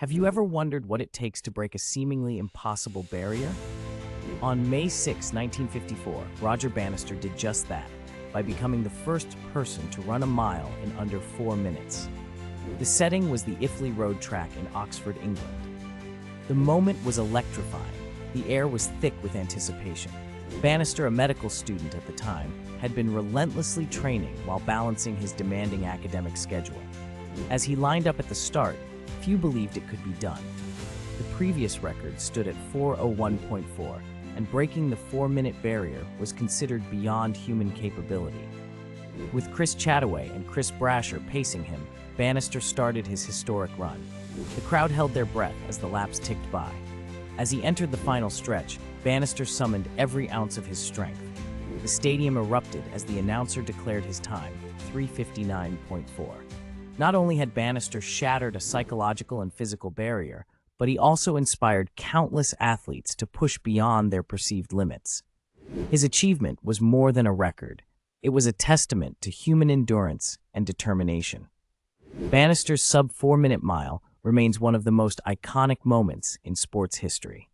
Have you ever wondered what it takes to break a seemingly impossible barrier? On May 6, 1954, Roger Bannister did just that by becoming the first person to run a mile in under four minutes. The setting was the Iffley Road track in Oxford, England. The moment was electrifying. The air was thick with anticipation. Bannister, a medical student at the time, had been relentlessly training while balancing his demanding academic schedule. As he lined up at the start, few believed it could be done. The previous record stood at 401.4, and breaking the four-minute barrier was considered beyond human capability. With Chris Chataway and Chris Brasher pacing him, Bannister started his historic run. The crowd held their breath as the laps ticked by. As he entered the final stretch, Bannister summoned every ounce of his strength. The stadium erupted as the announcer declared his time, 359.4. Not only had Bannister shattered a psychological and physical barrier, but he also inspired countless athletes to push beyond their perceived limits. His achievement was more than a record. It was a testament to human endurance and determination. Bannister's sub-four-minute mile remains one of the most iconic moments in sports history.